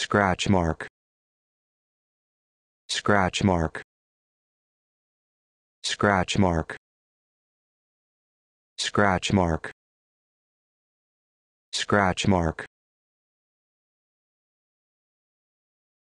scratch mark. Scratch mark. Scratch mark. Scratch mark. Scratch mark.